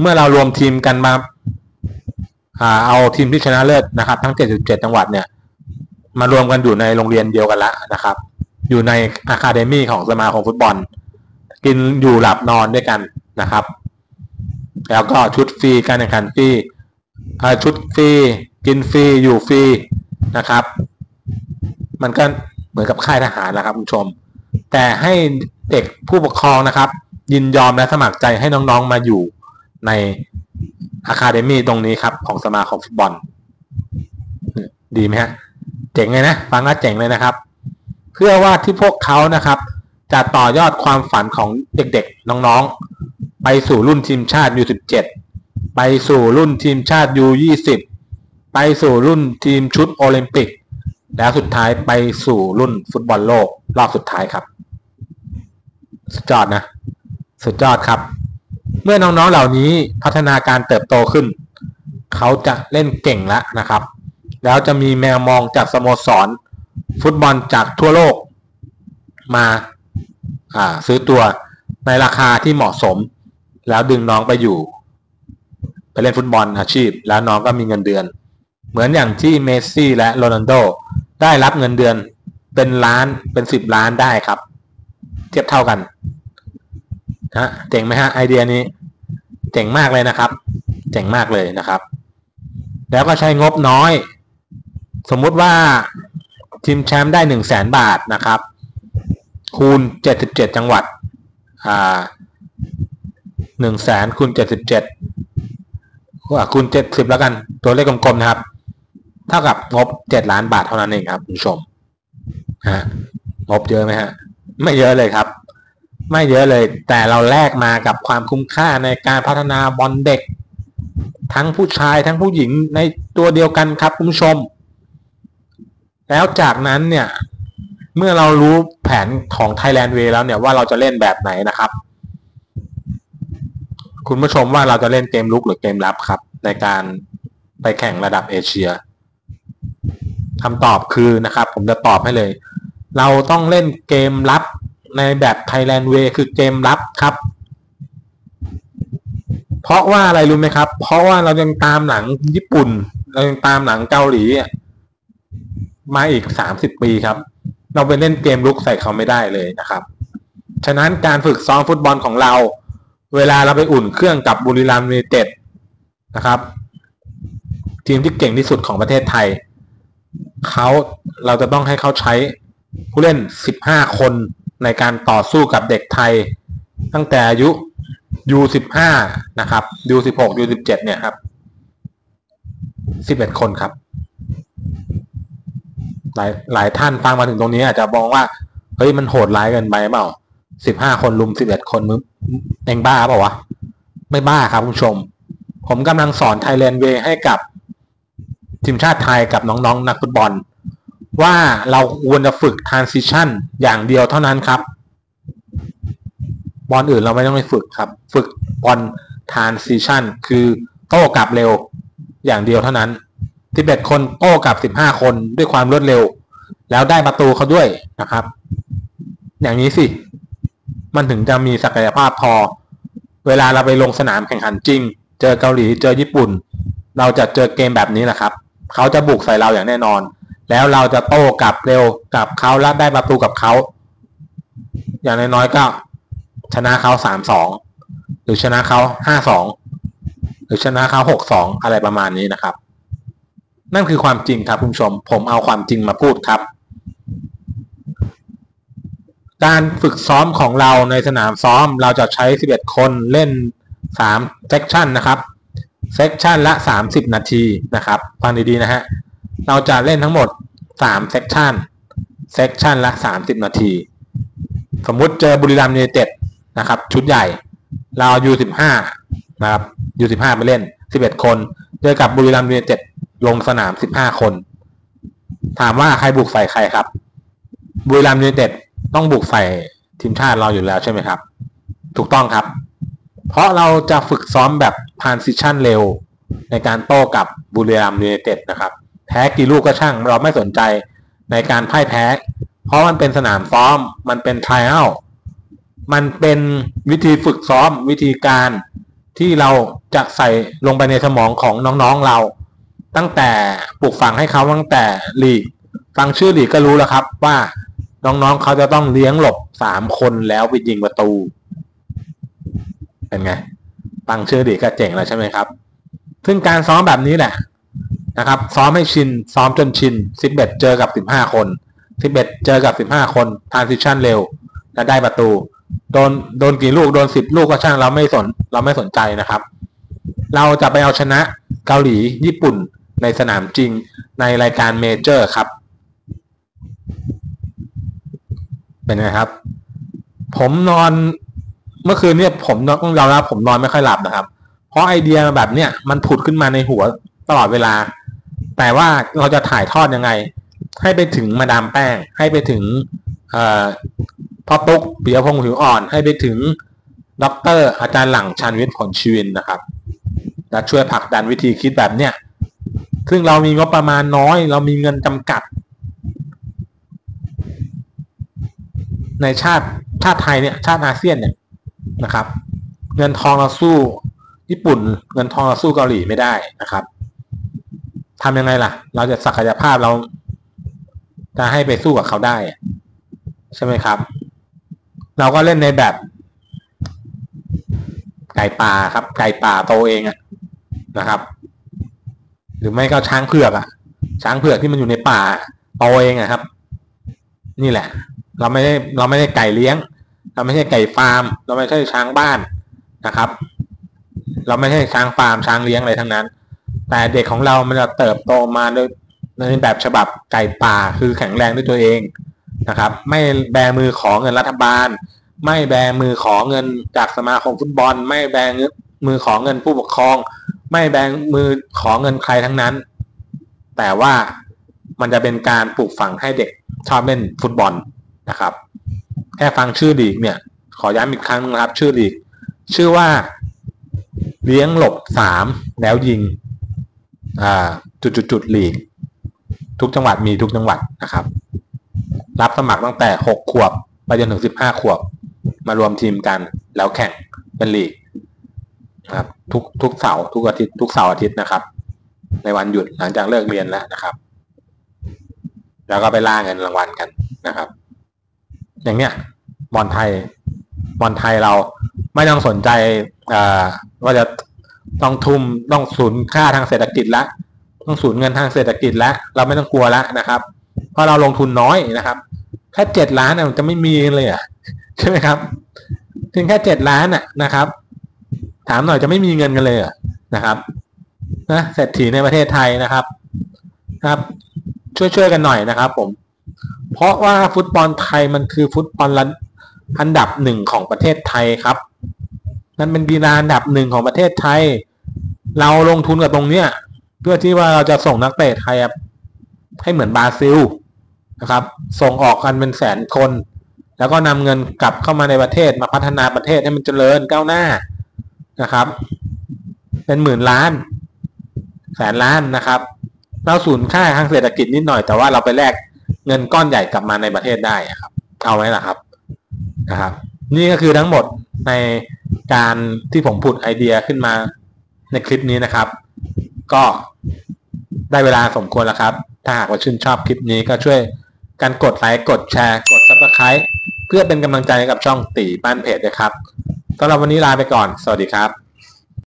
เมื่อเรารวมทีมกันมาเอาทีมที่ชนะเลิศนะครับ ทั้ง 77 จังหวัดเนี่ย มารวมกันอยู่ในโรงเรียนเดียวกันละนะครับ อยู่ใน academy ของสมาคมฟุตบอล กินอยู่หลับนอนด้วยกันนะครับ แล้วก็ชุดฟรีการแข่งขันฟรีชุดฟรีกินฟรีอยู่ฟรีนะครับ มันก็เหมือนกับค่ายทหารนะครับคุณผู้ชม แต่ให้เด็กผู้ปกครองนะครับ ยินยอมและสมัครใจให้น้องๆมาอยู่ ในอะคาเดมี่ตรงนี้ครับ ของสมาคมฟุตบอล ดีไหมฮะ เจ๋งเลยนะ ฟังแล้วเจ๋งเลยนะครับ เพื่อว่าที่พวกเขานะครับ จะต่อยอดความฝันของเด็กๆ น้องๆ ไปสู่รุ่นทีมชาติ U17 ไปสู่รุ่นทีมชาติ U20 ไปสู่รุ่นทีมชุดโอลิมปิก แล้วสุดท้ายไปสู่รุ่นฟุตบอลโลก รอบสุดท้ายครับ สุดยอดนะ สุดยอดครับ มื่อน้องๆเหล่านี้พัฒนาการเติบโตขึ้น เขาจะเล่นเก่งแล้วนะครับ แล้วจะมีแมวมองจากสโมสร ฟุตบอลจากทั่วโลกมาซื้อตัวในราคาที่เหมาะสม แล้วดึงน้องไปอยู่ ไปเล่นฟุตบอลอาชีพ แล้วน้องก็มีเงินเดือน เหมือนอย่างที่เมสซี่และโรนัลโดได้รับเงินเดือนเป็นล้านเป็นสิบล้านได้ครับ เทียบเท่ากันฮะเจ๋งไหมฮะไอเดียนี้ เจ๋งมากเลยนะครับ เจ๋งมากเลยนะครับ แล้วก็ใช้งบน้อย สมมุติว่าทีมแชมป์ได้หนึ่งแสนบาทนะครับ คูณเจ็ดสิบเจ็ดจังหวัดอ่าหนึ่งแสนคูณเจ็ดสิบเจ็ดคูณเจ็ดสิบแล้วกัน ตัวเลขกลมๆนะครับเท่ากับงบเจ็ดล้านบาทเท่านั้นเองครับคุณผู้ชมฮะงบเยอะไหมฮะ ไม่เยอะเลยครับ ไม่เยอะเลย แต่เราแลกมากับความคุ้มค่าในการพัฒนาบอลเด็ก ทั้งผู้ชายทั้งผู้หญิงในตัวเดียวกันครับคุณผู้ชม แล้วจากนั้นเนี่ย เมื่อเรารู้แผนของ Thailand Way แล้วเนี่ยว่าเราจะเล่นแบบไหนนะครับ คุณผู้ชมว่าเราจะเล่นเกมลุกหรือเกมรับครับ ในการไปแข่งระดับเอเชียคำตอบคือนะครับ ผมจะตอบให้เลย เราต้องเล่นเกมรับ ในแบบ Thailand Way คือเกมรับครับ เพราะว่าอะไรรู้ไหมครับ เพราะว่าเรายังตามหนังญี่ปุ่น เรายังตามหนังเกาหลีมาอีกสามสิบปีครับ เราไปเล่นเกมลุกใส่เขาไม่ได้เลยนะครับ ฉะนั้นการฝึกซ้อมฟุตบอลของเรา เวลาเราไปอุ่นเครื่องกับบุรีรัมย์ยูไนเต็ดนะครับ ทีมที่เก่งที่สุดของประเทศไทยเขาเราจะต้องให้เขาใช้ผู้เล่นสิบห้าคน ในการต่อสู้กับเด็กไทย ตั้งแต่อายุ U15 นะครับ U16 U17 เนี่ยครับ 11 คนครับ หลายหลายท่านฟังมาถึงตรงนี้อาจจะมองว่า เฮ้ยมันโหดร้ายเกินไปเปล่า 15 คนลุม 11 คนมึงเองบ้าเปล่าวะ ไม่บ้าครับคุณผู้ชม ผมกำลังสอนไทยแลนด์เวให้กับทีมชาติไทยกับน้องๆนนักฟุตบอล ว่าเราควรจะฝึก transition อย่างเดียวเท่านั้นครับ บอลอื่นเราไม่ต้องไปฝึกครับ ฝึกบอล transition คือโต้กลับเร็วอย่างเดียวเท่านั้นที่เบ็ดคนโต้กลับสิบห้าคนด้วยความรวดเร็ว แล้วได้ประตูเขาด้วยนะครับ อย่างนี้สิ มันถึงจะมีศักยภาพพอ เวลาเราไปลงสนามแข่งขันจริง เจอเกาหลีเจอญี่ปุ่น เราจะเจอเกมแบบนี้แหละครับ เขาจะบุกใส่เราอย่างแน่นอน แล้วเราจะโต้กลับเร็วกับเขาและได้ประตูกับเขา อย่างน้อยๆก็ชนะเขาสามสองหรือชนะเขาห้าสองหรือชนะเขาหกสองอะไรประมาณนี้นะครับ นั่นคือความจริงครับคุณผู้ชม ผมเอาความจริงมาพูดครับ การฝึกซ้อมของเราในสนามซ้อมเราจะใช้ 11 คนเล่น3 section นะครับ section ละ 30 นาทีนะครับฟังดีๆนะฮะ เราจะเล่นทั้งหมด3 section section ละ30นาที สมมุติเจอบุรีรัมย์ยูไนเต็ดนะครับ ชุดใหญ่ เราอยู่15นะครับอยู่15ไปเล่น11คน เจอกับบุรีรัมย์ยูไนเต็ดลงสนาม15คน ถามว่าใครบุกใส่ใครครับ บุรีรัมย์ยูไนเต็ดต้องบุกใส่ทีมชาติเราอยู่แล้วใช่ไหมครับ ถูกต้องครับ เพราะเราจะฝึกซ้อมแบบ transition เร็วในการโต้กับบุรีรัมย์ยูไนเต็ดนะครับ แพ้กี่ลูกก็ช่าง เราไม่สนใจในการพ่ายแพ้ เพราะมันเป็นสนามซ้อม มันเป็นทริอัลมันเป็นวิธีฝึกซ้อมวิธีการที่เราจะใส่ลงไปในสมองของน้องๆเรา ตั้งแต่ปลูกฝังให้เขาตั้งแต่ลีกฟังชื่อลีกก็รู้แล้วครับ ว่าน้องๆเขาจะต้องเลี้ยงหลบสามคนแล้วไปยิงประตู เป็นไงฟังชื่อลีกก็เจ๋งแล้วใช่ไหมครับ ซึ่งการซ้อมแบบนี้แหละ นะครับซ้อมให้ชิน ซ้อมจนชินสิบเอ็ดเจอกับสิบห้าคนสิบเอ็ดเจอกับสิบห้าคน transition เร็ว และได้ประตู โดนโดนกี่ลูก โดนสิบลูกก็ช่างเราไม่สน เราไม่สนใจนะครับ เราจะไปเอาชนะเกาหลีญี่ปุ่นในสนามจริงในรายการ major ครับ เป็นไงครับ ผมนอนเมื่อคืนเนี่ยผมต้องยอมรับผมนอนไม่ค่อยหลับนะครับ เพราะไอเดียแบบเนี้ยมันผุดขึ้นมาในหัวตลอดเวลา แต่ว่าเราจะถ่ายทอดยังไง ให้ไปถึงมาดามแป้ง ให้ไปถึงพ่อตุ๊กปิยพงศ์ผิวอ่อน ให้ไปถึงด็อกเตอร์อาจารย์หลังชันวิทย์ผลชีวินนะครับจะช่วยผลักดันวิธีคิดแบบเนี้ยซึ่งเรามีงบประมาณน้อย เรามีเงินจำกัด ในชาติชาติไทยเนี่ยชาติอาเซียนเนี่ยนะครับ เงินทองเราสู้ญี่ปุ่น เงินทองเราสู้เกาหลีไม่ได้นะครับ ทำยังไงล่ะ เราจะศักยภาพเราจะให้ไปสู้กับเขาได้ใช่ไหมครับ เราก็เล่นในแบบ ไก่ป่าครับ ไก่ป่าโตเองอะนะครับ หรือไม่ก็ช้างเผือกอะช้างเผือกที่มันอยู่ในป่าโตเองอะครับ นี่แหละ เราไม่ได้เราไม่ได้ไก่เลี้ยง เราไม่ใช่ไก่ฟาร์ม เราไม่ใช่ช้างบ้านนะครับ เราไม่ใช่ช้างฟาร์มช้างเลี้ยงอะไรทั้งนั้น แต่เด็กของเรามันจะเติบโตมาโดยในแบบฉบับไก่ป่าคือแข็งแรงด้วยตัวเองนะครับ ไม่แบมือขอเงินรัฐบาล ไม่แบมือขอเงินจากสมาคมฟุตบอล ไม่แบมือขอเงินผู้ปกครอง ไม่แบมือขอเงินใครทั้งนั้น แต่ว่ามันจะเป็นการปลูกฝังให้เด็กชอบเล่นฟุตบอลนะครับ แค่ฟังชื่อลีกเนี่ย ขอย้ำอีกครั้งนะครับ ชื่อลีก ชื่อว่า เลี้ยงหลบสามแล้วยิง จุดจุดจุดลีก ทุกจังหวัดมีทุกจังหวัดนะครับ รับสมัครตั้งแต่หกขวบไปจนถึงสิบห้าขวบ มารวมทีมกันแล้วแข่งเป็นลีกนะครับทุกทุกเสาร์ทุกอาทิตย์ทุกเสาร์อาทิตย์นะครับ ในวันหยุดหลังจากเลิกเรียนแล้วนะครับ แล้วก็ไปล่าเงินรางวัลกันนะครับ อย่างเนี้ยบอลไทยบอลไทยเราไม่ต้องสนใจว่าจะ ต้องทุ่มต้องสูญค่าทางเศรษฐกิจละต้องสูญเงินทางเศรษฐกิจแล้วเราไม่ต้องกลัวแล้วนะครับ เพราะเราลงทุนน้อยนะครับแค่เจ็ดล้านมันจะไม่มีเลยอะใช่ไหมครับเพียงแค่เจ็ดล้านอะนะครับ ถามหน่อยจะไม่มีเงินกันเลยอะนะครับนะเศรษฐีในประเทศไทยนะครับครับ ช่วยๆกันหน่อยนะครับ ผม เพราะว่าฟุตบอลไทยมันคือฟุตบอลอันดับหนึ่งของประเทศไทยครับ นั่นเป็นกีฬาอันดับหนึ่งของประเทศไทย เราลงทุนกับตรงเนี้ย เพื่อที่ว่าเราจะส่งนักเตะไทยให้เหมือนบราซิลนะครับ ส่งออกกันเป็นแสนคน แล้วก็นำเงินกลับเข้ามาในประเทศมาพัฒนาประเทศให้มันเจริญก้าวหน้านะครับ เป็นหมื่นล้าน แสนล้านนะครับ เราสูญค่าทางเศรษฐกิจนิดหน่อยแต่ว่าเราไปแลกเงินก้อนใหญ่กลับมาในประเทศได้ครับ เอาไหมล่ะครับนะครับ นี่ก็คือทั้งหมดใน การที่ผมพูดไอเดียขึ้นมาในคลิปนี้นะครับ ก็ได้เวลาสมควรแล้วครับ ถ้าหากว่าชื่นชอบคลิปนี้ก็ช่วยกันกดไลค์กดแชร์กด subscribe เพื่อเป็นกำลังใจกับช่องตี๋ปั้นเพจนะครับสำหรับวันนี้ลาไปก่อน สวัสดีครับ